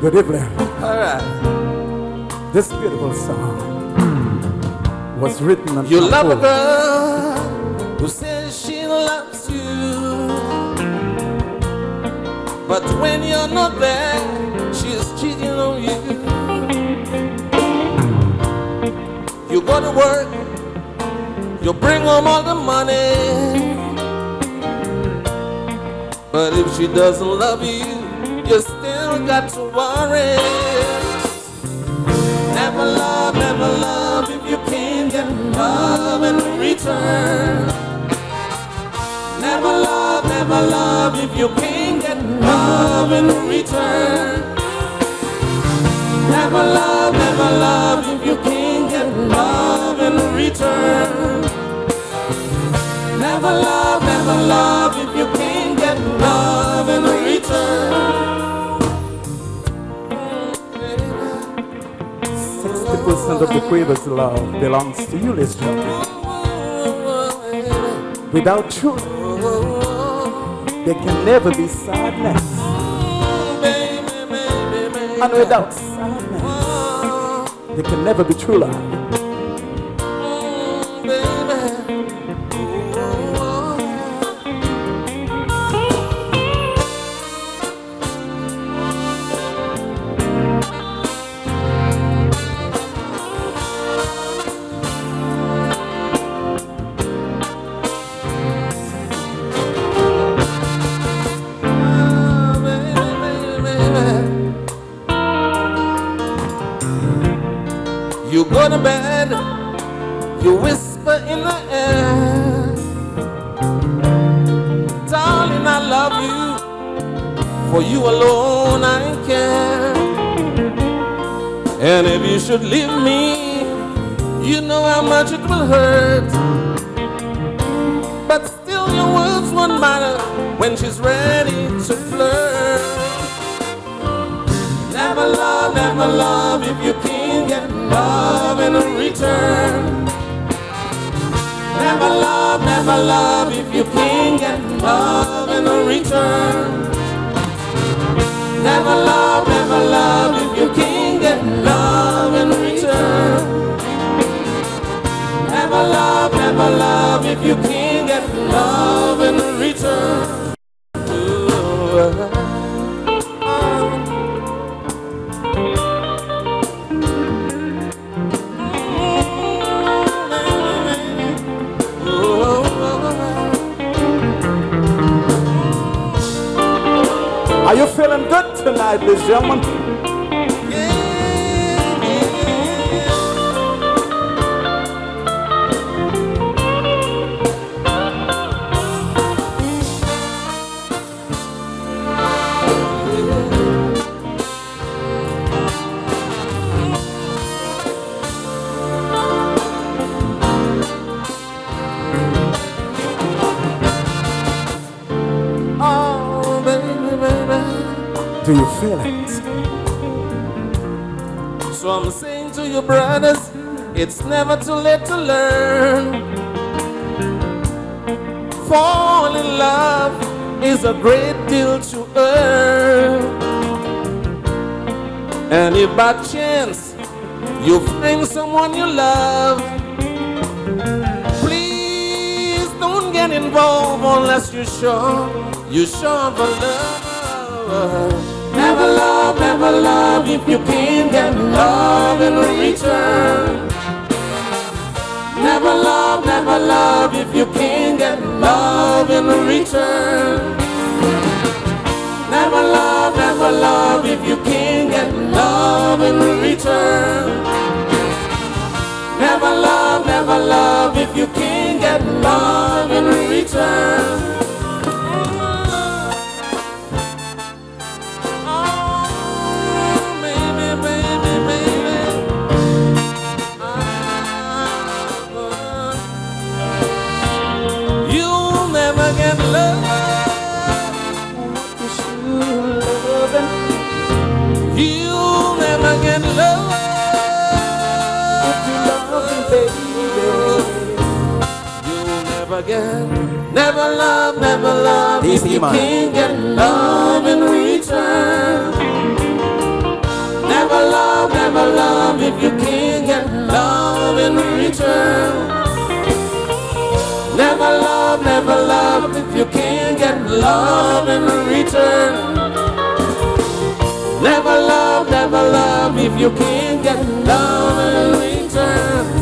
Good evening. All right. This beautiful song was written and You love a girl who says she loves you. But when you're not there, she's cheating on you. You go to work, you bring home all the money. But if she doesn't love you, you still got to worry. Never love, never love if you can't get love in return. Never love, never love if you can't get love in return. Never love, never love if you can't get love in return. 60% of the Quaver's love belongs to you, ladies. Without truth, there can never be sadness. And without sadness, there can never be true love. Go to bed, you whisper in the air, Darling, I love you, for you alone I care. And if you should leave me, you know how much it will hurt. But still, your words won't matter when she's ready to flirt. Never love, never love if you love in return. Never love, never love if you can't get love in return. Never love, never love if you can't get love in return. Never love, never love if you can't get love in return. Are you feeling good tonight, ladies and gentlemen? Do you feel it? So I'm saying to you, brothers, it's never too late to learn. Fall in love is a great deal to earn. And if by chance you find someone you love, please don't get involved unless you're sure, you're sure of a love. Never love, never love if you can't get love in return. Never love, never love if you can't get love in return. Never love, never love if you can't get love in return. Never love, never love if you Never love, never love if you can't get love in return. Never love, never love if you can't get love in return. Never love, never love if you can't get love in return. Never love, never love if you can't get love in return.